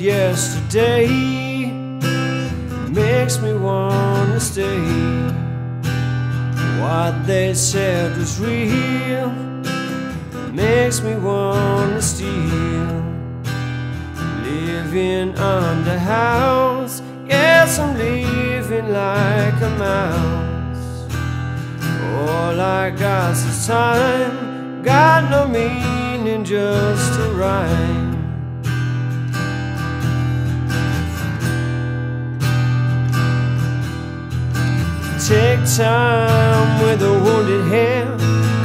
Yesterday makes me wanna stay. What they said was real makes me wanna steal. Living under house, yes, I'm living like a mouse. All I got's is time, got no meaning, just a rhyme. Take time with a wounded hand,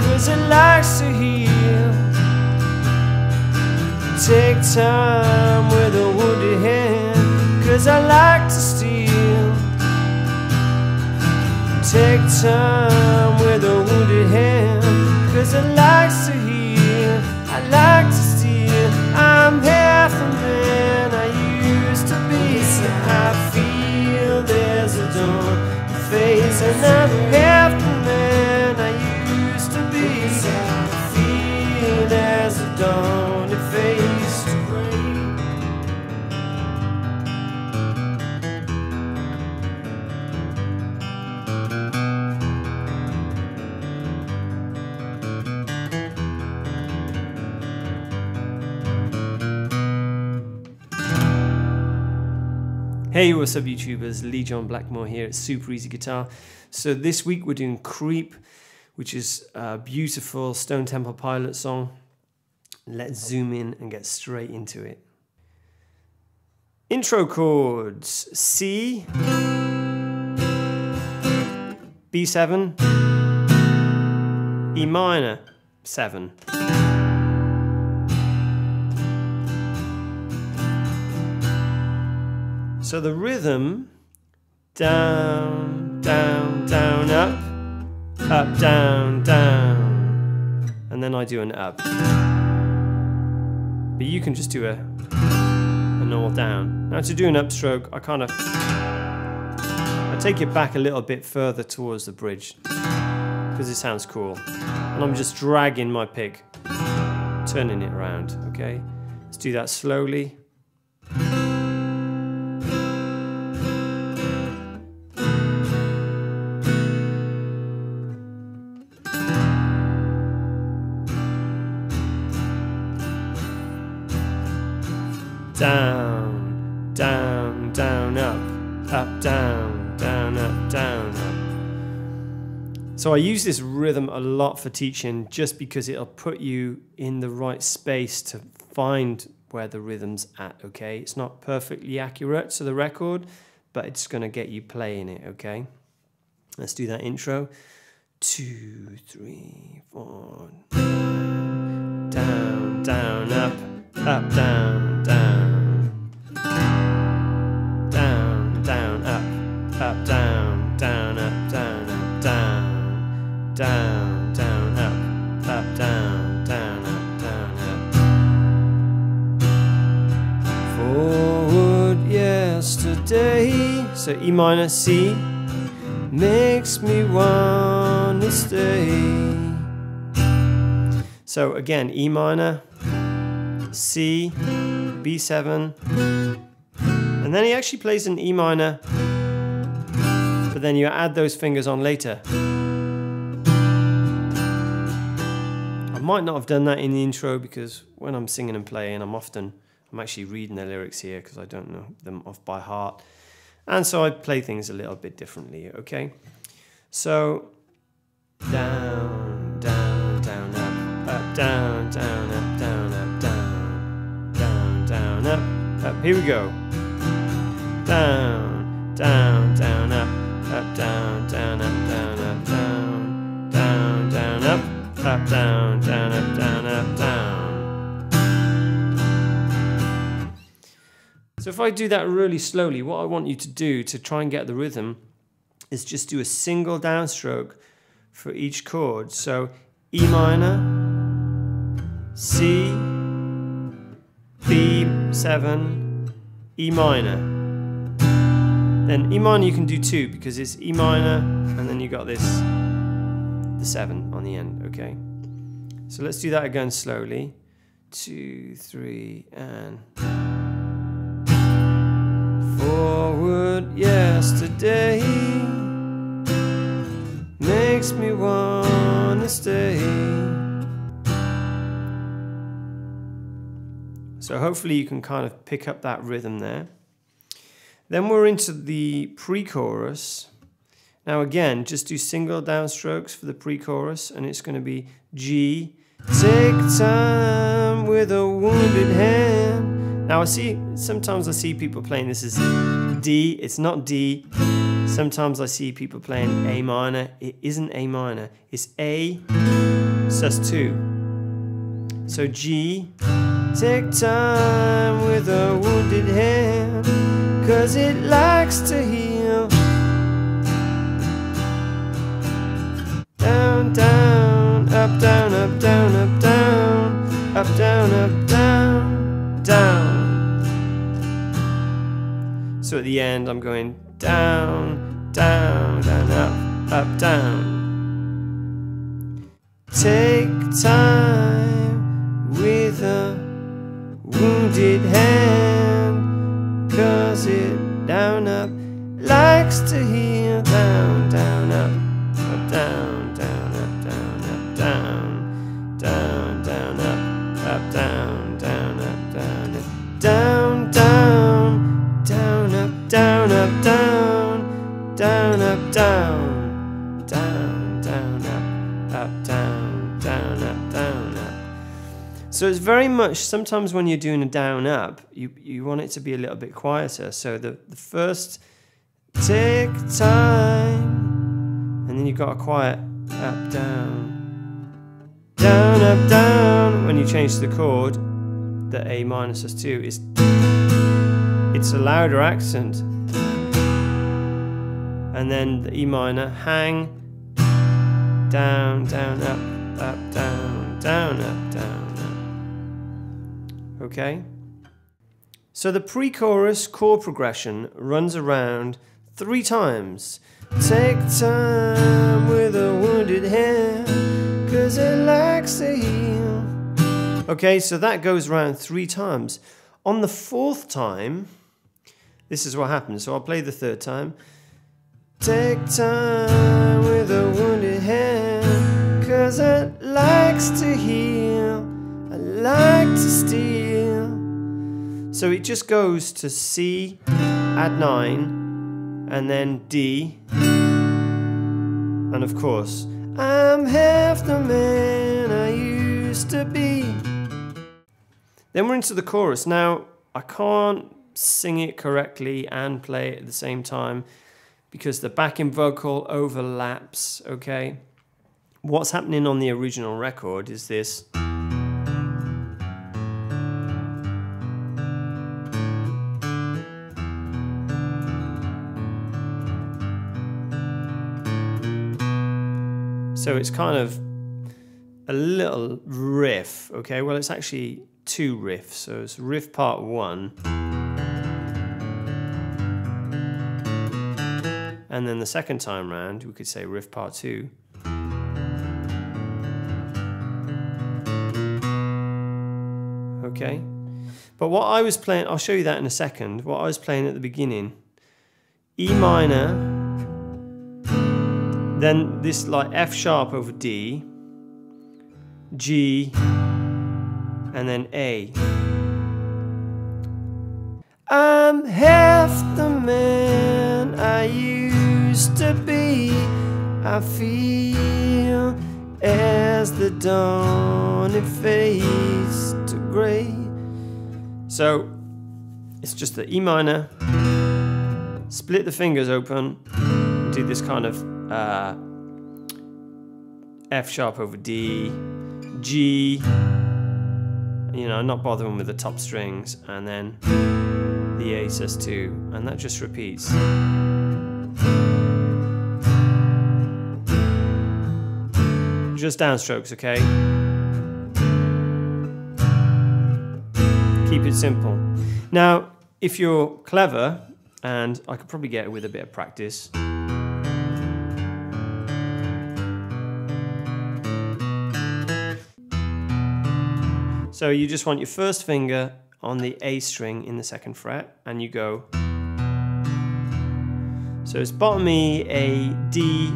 cause it likes to heal. Take time with a wounded hand, cause I like to steal. Take time with a wounded hand, cause it likes to heal. I like to Hey, what's up, YouTubers? Lee John Blackmore here at Super Easy Guitar. So, this week we're doing Creep, which is a beautiful Stone Temple Pilot song. Let's zoom in and get straight into it. Intro chords C, B7, E minor, 7. So the rhythm down, down, down, up, up, down, down, and then I do an up. But you can just do a, a normal down. Now to do an upstroke, I kind of I take it back a little bit further towards the bridge because it sounds cool, and I'm just dragging my pick, turning it around. Okay, let's do that slowly. Down, down, down, up, up, down, down, up, down, up. So I use this rhythm a lot for teaching just because it'll put you in the right space to find where the rhythm's at, okay? It's not perfectly accurate to the record, but it's gonna get you playing it, okay? Let's do that intro. Two, three, four. Down, down, up, up, down, down. Yesterday. So E minor, C makes me wanna stay. So again, E minor, C, B7, and then he actually plays an E minor, but then you add those fingers on later. I might not have done that in the intro because when I'm singing and playing, I'm often, I'm actually reading the lyrics here because I don't know them off by heart. And so I play things a little bit differently, okay? So, down, down, down, up, up, down, down, up, down, up, down, down, down, up, up. Here we go. Down, down, down, up, up, down, down, up, down, up, down, down, down, up, up, down, I do that really slowly, what I want you to do to try and get the rhythm is just do a single downstroke for each chord. So E minor, C, B7, E minor. Then E minor you can do two because it's E minor and then you got this, the seven on the end, okay? So let's do that again slowly. Two, three, and... yesterday makes me wanna stay. So hopefully you can kind of pick up that rhythm there. Then we're into the pre-chorus. Now again, just do single downstrokes for the pre-chorus and it's going to be G. Take time with a wounded hand. Now I see, sometimes I see people playing this as D. It's not D. Sometimes I see people playing A minor. It isn't A minor. It's A sus2. So G. Take time with a wounded hand. Cause it likes to heal. Down, down, up, down, up, down, up, down, up, down, up, down, down. So at the end, I'm going down, down, down, up, up, down. Take time with a wounded hand, cause it down, up, likes to heal down, down, up, up, down, down, up, down, up, down, down, down, up, up, down, down, So it's very much sometimes when you're doing a down up, you, you want it to be a little bit quieter. So the, the first take time, and then you've got a quiet up, down, down, up, down. When you change the chord, the A minor sus2 is it's a louder accent. And then the E minor, hang, down, down, up, up, down, down, up, down. Okay? So the pre chorus chord progression runs around three times. Take time with a wounded hand, cause it likes to heal. Okay, so that goes around three times. On the fourth time, this is what happens. So I'll play the third time. Take time with a wounded hand, cause it likes to heal. I like to steal. So it just goes to C, add 9, and then D. And of course, I'm half the man I used to be. Then we're into the chorus. Now, I can't sing it correctly and play it at the same time because the backing vocal overlaps, okay? What's happening on the original record is this. So it's kind of a little riff, okay? Well, it's actually two riffs. So it's riff part one. And then the second time round, we could say riff part two. Okay. But what I was playing, I'll show you that in a second. What I was playing at the beginning, E minor, then this like F sharp over D, G, and then A. I'm half the man I used to be. I feel as the dawn it fades to grey. So it's just the E minor, split the fingers open, do this kind of uh, F sharp over D, G, you know, not bothering with the top strings, and then the A sus2, and that just repeats. Just downstrokes, okay? Keep it simple. Now, if you're clever, and I could probably get it with a bit of practice, So you just want your first finger on the A string in the second fret and you go So it's bottom E, A, D,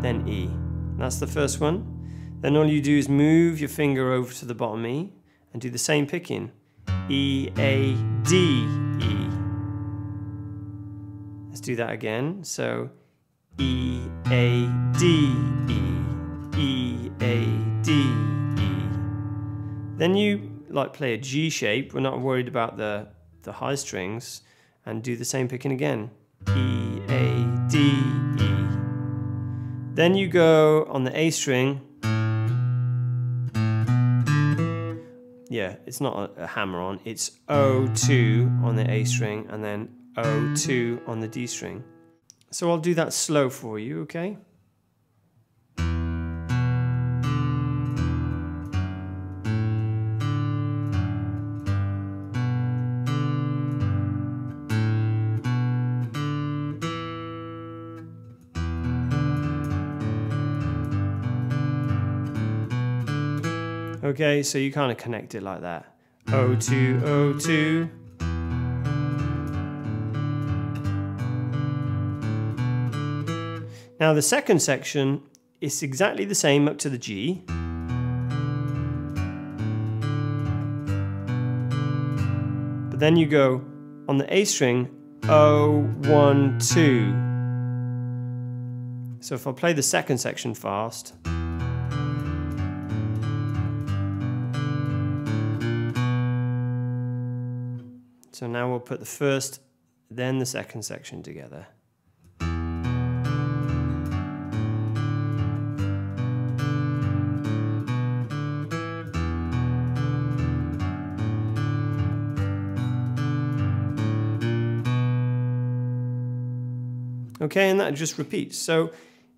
then E. That's the first one. Then all you do is move your finger over to the bottom E and do the same picking. E, A, D, E. Let's do that again. So E, A, D, E, E, A, D, E. Then you like play a G shape. We're not worried about the, the high strings and do the same picking again. E, A, D, E. Then you go on the A string yeah, it's not a, a hammer on, it's O2 on the A string and then O2 on the D string. So I'll do that slow for you, okay? Okay, so you kind of connect it like that. O2, O2. Now the second section is exactly the same up to the G. But then you go on the A string, O, 1, 2. So if I play the second section fast, So now we'll put the first, then the second section together. Okay, and that just repeats. So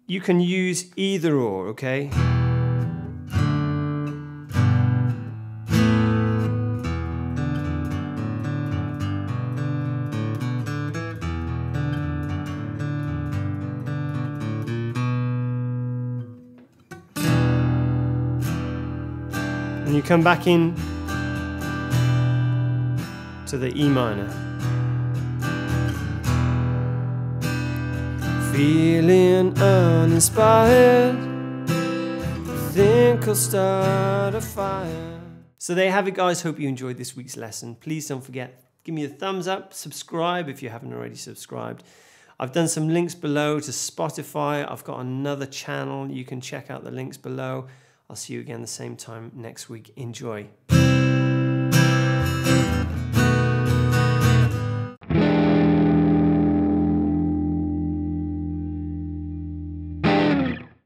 you can use either or, okay? And you come back in to the E minor. Feeling uninspired, think I'll start a fire. So there you have it guys, hope you enjoyed this week's lesson. Please don't forget, give me a thumbs up, subscribe if you haven't already subscribed. I've done some links below to Spotify. I've got another channel. You can check out the links below. I'll see you again the same time next week. Enjoy.